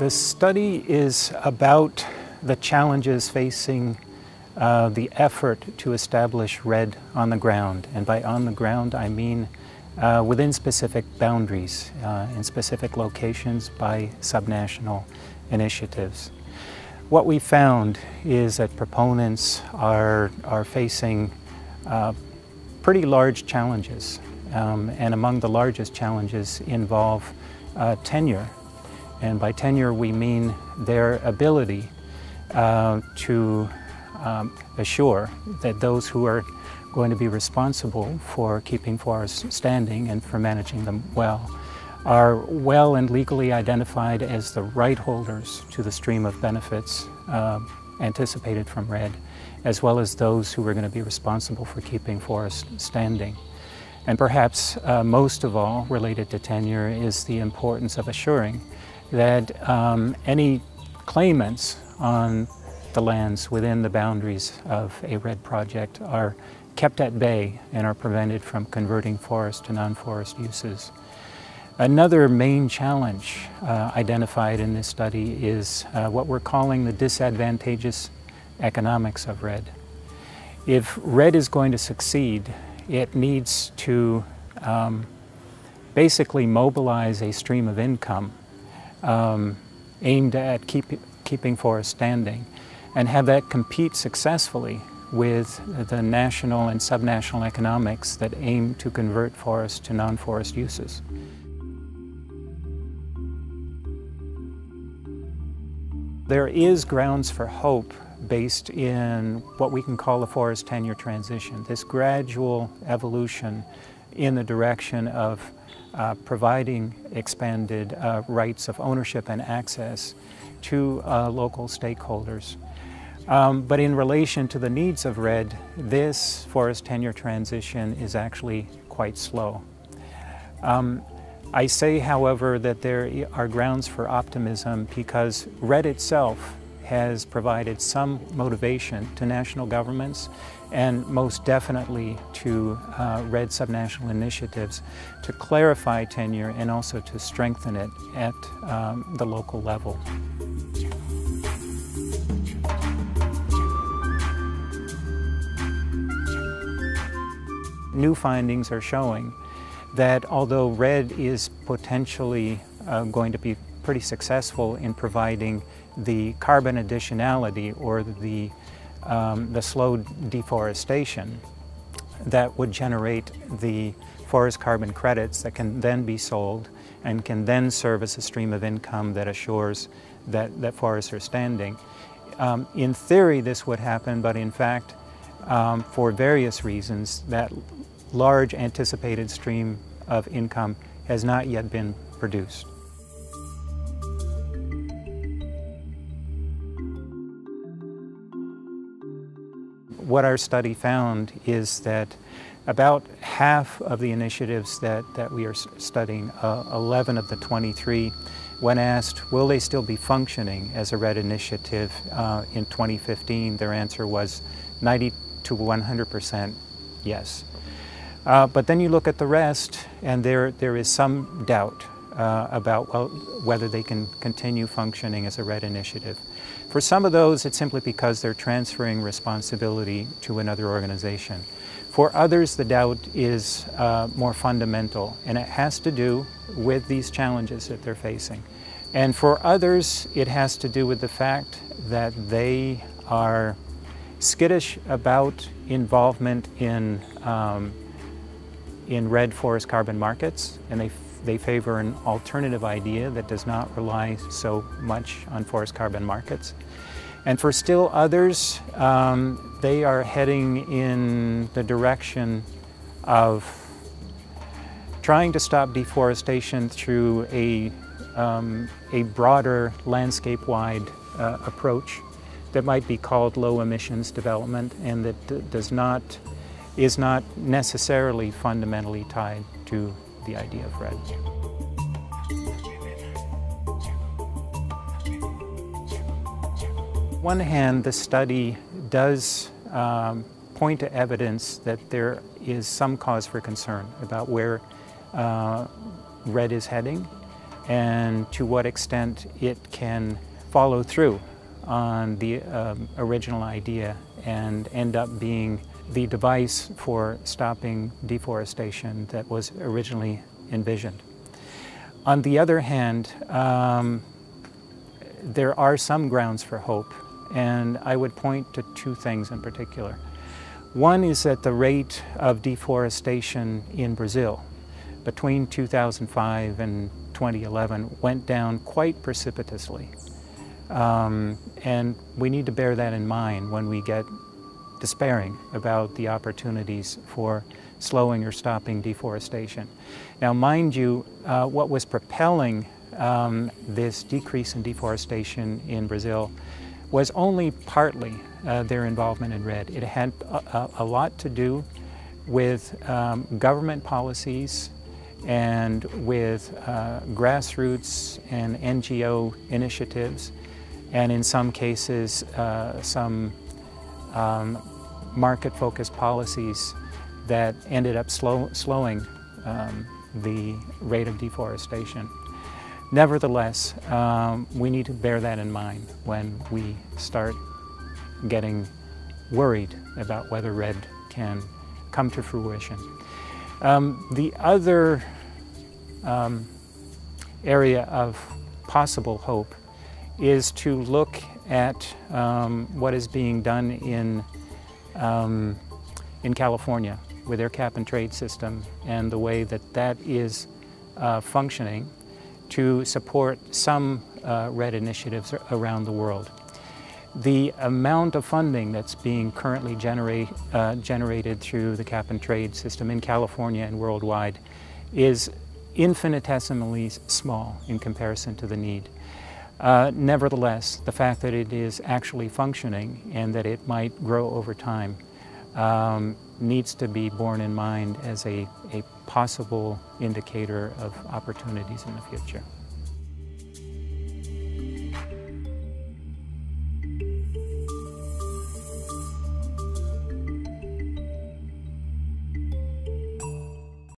The study is about the challenges facing uh, the effort to establish REDD on the ground. And by on the ground, I mean uh, within specific boundaries, uh, in specific locations by subnational initiatives. What we found is that proponents are, are facing uh, pretty large challenges. Um, and among the largest challenges involve uh, tenure. And by tenure, we mean their ability uh, to um, assure that those who are going to be responsible for keeping forests standing and for managing them well are well and legally identified as the right holders to the stream of benefits uh, anticipated from REDD, as well as those who are going to be responsible for keeping forests standing. And perhaps uh, most of all, related to tenure, is the importance of assuring that um, any claimants on the lands within the boundaries of a REDD project are kept at bay and are prevented from converting forest to non-forest uses. Another main challenge uh, identified in this study is uh, what we're calling the disadvantageous economics of REDD. If REDD is going to succeed, it needs to um, basically mobilize a stream of income um, aimed at keep, keeping forests standing and have that compete successfully with the national and subnational economics that aim to convert forests to non-forest uses. There is grounds for hope based in what we can call the forest tenure transition, this gradual evolution in the direction of uh, providing expanded uh, rights of ownership and access to uh, local stakeholders. Um, but in relation to the needs of REDD, this forest tenure transition is actually quite slow. Um, I say, however, that there are grounds for optimism because REDD itself has provided some motivation to national governments and most definitely to uh, REDD subnational initiatives to clarify tenure and also to strengthen it at um, the local level. New findings are showing that although REDD is potentially uh, going to be pretty successful in providing the carbon additionality or the, um, the slow deforestation that would generate the forest carbon credits that can then be sold and can then serve as a stream of income that assures that, that forests are standing. Um, in theory, this would happen, but in fact, um, for various reasons, that large anticipated stream of income has not yet been produced. What our study found is that about half of the initiatives that, that we are studying, uh, 11 of the 23, when asked, will they still be functioning as a REDD initiative uh, in 2015, their answer was 90 to 100% yes. Uh, but then you look at the rest, and there, there is some doubt uh, about well, whether they can continue functioning as a REDD initiative. For some of those, it's simply because they're transferring responsibility to another organization. For others, the doubt is uh, more fundamental, and it has to do with these challenges that they're facing. And for others, it has to do with the fact that they are skittish about involvement in, um, in REDD forest carbon markets, and they, they favor an alternative idea that does not rely so much on forest carbon markets. And for still others, um, they are heading in the direction of trying to stop deforestation through a, um, a broader landscape-wide uh, approach that might be called low emissions development and that does not, is not necessarily fundamentally tied to the idea of REDD. one hand, the study does um, point to evidence that there is some cause for concern about where uh, REDD is heading and to what extent it can follow through on the um, original idea and end up being the device for stopping deforestation that was originally envisioned. On the other hand, um, there are some grounds for hope and I would point to two things in particular. One is that the rate of deforestation in Brazil between 2005 and 2011 went down quite precipitously. Um, and we need to bear that in mind when we get despairing about the opportunities for slowing or stopping deforestation. Now, mind you, uh, what was propelling um, this decrease in deforestation in Brazil was only partly uh, their involvement in REDD. It had a, a lot to do with um, government policies and with uh, grassroots and NGO initiatives, and in some cases, uh, some um, market-focused policies that ended up slow, slowing um, the rate of deforestation. Nevertheless, um, we need to bear that in mind when we start getting worried about whether REDD can come to fruition. Um, the other um, area of possible hope is to look at um, what is being done in, um, in California with their cap and trade system and the way that that is uh, functioning to support some uh, REDD initiatives around the world. The amount of funding that's being currently uh, generated through the cap and trade system in California and worldwide is infinitesimally small in comparison to the need. Uh, nevertheless, the fact that it is actually functioning and that it might grow over time um, needs to be borne in mind as a, a possible indicator of opportunities in the future.